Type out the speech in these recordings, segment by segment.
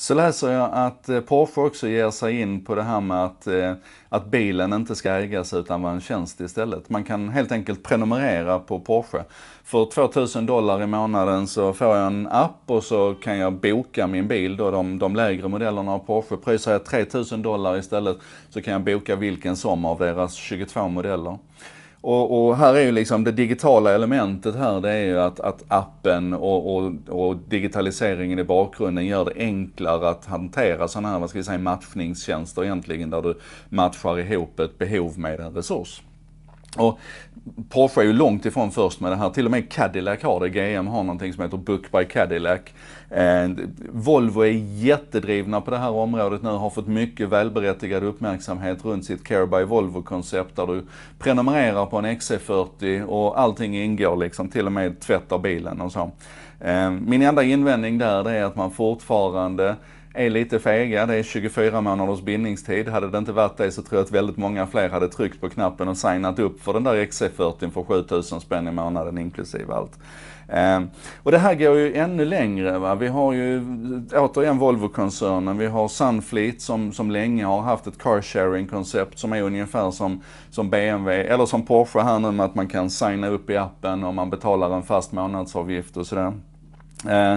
Så läser jag att eh, Porsche också ger sig in på det här med att, eh, att bilen inte ska ägas utan vara en tjänst istället. Man kan helt enkelt prenumerera på Porsche. För 2000 dollar i månaden så får jag en app och så kan jag boka min bil, då de, de lägre modellerna av Porsche. Pröjsar jag 3000 dollar istället så kan jag boka vilken som av deras 22 modeller. Och, och, här är ju liksom det digitala elementet här, det är ju att, att appen och, och, och, digitaliseringen i bakgrunden gör det enklare att hantera sådana här, vad ska vi säga, matchningstjänster egentligen, där du matchar ihop ett behov med en resurs. Och Porsche är ju långt ifrån först med det här. Till och med Cadillac har det. GM har någonting som heter Book by Cadillac. And Volvo är jättedrivna på det här området nu, har fått mycket välberättigad uppmärksamhet runt sitt Care by Volvo-koncept där du prenumererar på en XC40 och allting ingår liksom, till och med tvätt av bilen och så. Eh, min enda invändning där är att man fortfarande är lite fega. Det är 24 månaders bindningstid. Hade det inte varit det så tror jag att väldigt många fler hade tryckt på knappen och signat upp för den där XC40 för 7000 spänn i månaden inklusive allt. Eh, och det här går ju ännu längre. Va? Vi har ju återigen Volvo-koncernen, vi har Sunfleet som, som länge har haft ett car sharing-koncept som är ungefär som, som BMW, eller som Porsche här nu med att man kan signa upp i appen och man betalar en fast månadsavgift och sådär. Eh,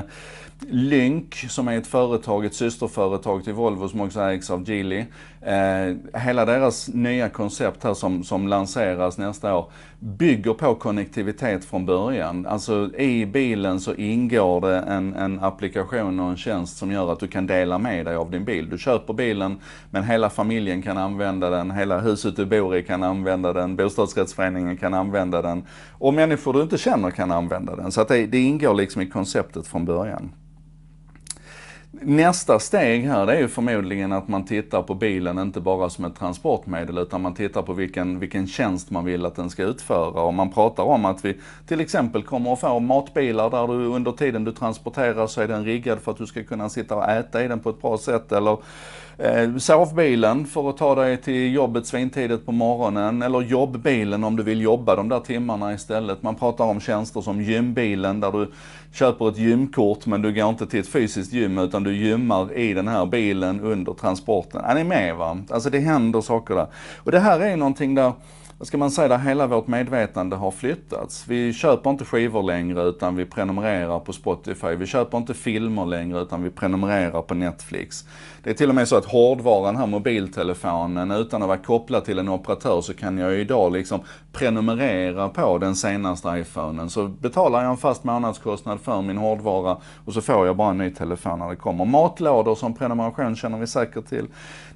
Lynk som är ett företag, ett systerföretag till Volvo som också ägs av Geely. Eh, hela deras nya koncept här som, som lanseras nästa år bygger på konnektivitet från början. Alltså i bilen så ingår det en, en applikation och en tjänst som gör att du kan dela med dig av din bil. Du köper bilen men hela familjen kan använda den, hela huset du bor i kan använda den, bostadsrättsföreningen kan använda den och människor du inte känner kan använda den. Så att det, det ingår liksom i konceptet från början. Nästa steg här det är ju förmodligen att man tittar på bilen inte bara som ett transportmedel utan man tittar på vilken, vilken tjänst man vill att den ska utföra. Och man pratar om att vi till exempel kommer att få matbilar där du under tiden du transporterar så är den riggad för att du ska kunna sitta och äta i den på ett bra sätt. Eller Eh, sovbilen för att ta dig till jobbet svintidigt på morgonen eller jobbbilen om du vill jobba de där timmarna istället. Man pratar om tjänster som gymbilen där du köper ett gymkort men du går inte till ett fysiskt gym utan du gymmar i den här bilen under transporten. Är ni med va? Alltså det händer saker där. Och det här är någonting där vad ska man säga, där hela vårt medvetande har flyttats. Vi köper inte skivor längre utan vi prenumererar på Spotify. Vi köper inte filmer längre utan vi prenumererar på Netflix. Det är till och med så att hårdvaran här, mobiltelefonen, utan att vara kopplad till en operatör så kan jag idag liksom prenumerera på den senaste iPhonen. Så betalar jag en fast månadskostnad för min hårdvara och så får jag bara en ny telefon när det kommer. Matlådor som prenumeration känner vi säkert till.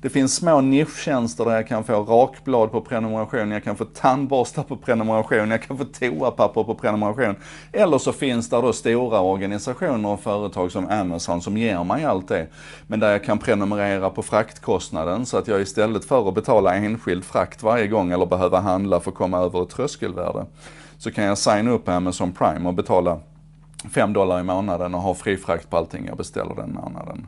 Det finns små nischtjänster där jag kan få rakblad på prenumeration, jag kan kan få tandborstar på prenumeration, jag kan få toapapper på prenumeration. Eller så finns det då stora organisationer och företag som Amazon som ger mig allt det. Men där jag kan prenumerera på fraktkostnaden så att jag istället för att betala enskild frakt varje gång eller behöva handla för att komma över ett tröskelvärde så kan jag signa upp Amazon Prime och betala 5 dollar i månaden och ha fri frakt på allting jag beställer den månaden.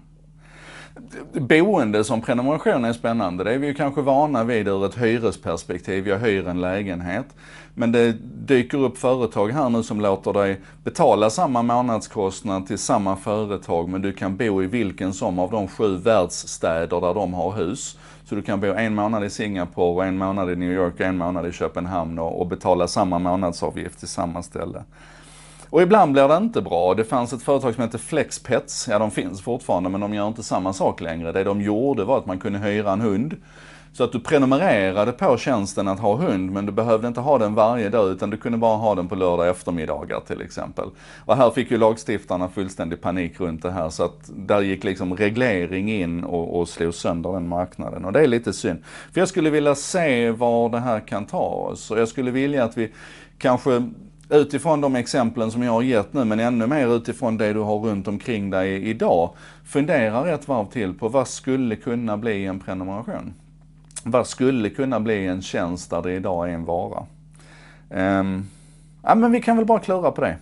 Boende som prenumeration är spännande. Det är vi ju kanske vana vid ur ett hyresperspektiv. Jag hyr en lägenhet. Men det dyker upp företag här nu som låter dig betala samma månadskostnad till samma företag men du kan bo i vilken som av de sju världsstäder där de har hus. Så du kan bo en månad i Singapore, en månad i New York och en månad i Köpenhamn och betala samma månadsavgift till samma ställe. Och ibland blir det inte bra. Det fanns ett företag som hette Flexpets. Ja, de finns fortfarande men de gör inte samma sak längre. Det de gjorde var att man kunde hyra en hund. Så att du prenumererade på tjänsten att ha hund men du behövde inte ha den varje dag utan du kunde bara ha den på lördag eftermiddagar till exempel. Och här fick ju lagstiftarna fullständig panik runt det här så att där gick liksom reglering in och, och slog sönder den marknaden och det är lite synd. För jag skulle vilja se var det här kan ta oss och jag skulle vilja att vi kanske utifrån de exemplen som jag har gett nu, men ännu mer utifrån det du har runt omkring dig idag, funderar ett varv till på vad skulle kunna bli en prenumeration? Vad skulle kunna bli en tjänst där det idag är en vara? Um, ja, men vi kan väl bara klura på det.